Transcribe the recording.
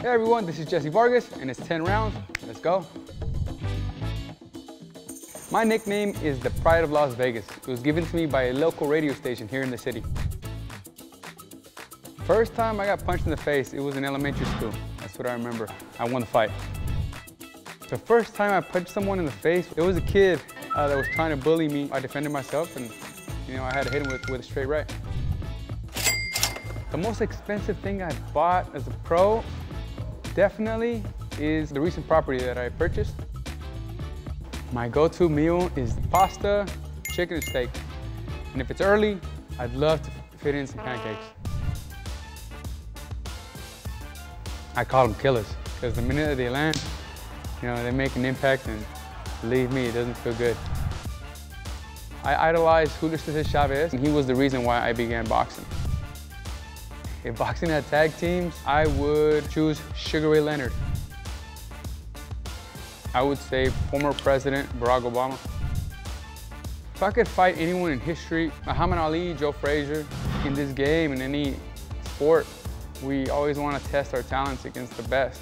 Hey everyone, this is Jessie Vargas and it's 10 rounds. Let's go. My nickname is the Pride of Las Vegas. It was given to me by a local radio station here in the city. First time I got punched in the face, it was in elementary school. That's what I remember. I won the fight. The first time I punched someone in the face, it was a kid uh, that was trying to bully me. I defended myself and you know, I had to hit him with, with a straight right. The most expensive thing I bought as a pro definitely is the recent property that I purchased. My go-to meal is pasta, chicken, and steak. And if it's early, I'd love to fit in some pancakes. I call them killers, because the minute they land, you know, they make an impact, and believe me, it doesn't feel good. I idolized Julio Cesar Chavez, and he was the reason why I began boxing. If boxing had tag teams, I would choose Sugar Ray Leonard. I would say former President Barack Obama. If I could fight anyone in history, Muhammad Ali, Joe Frazier, in this game, in any sport, we always want to test our talents against the best.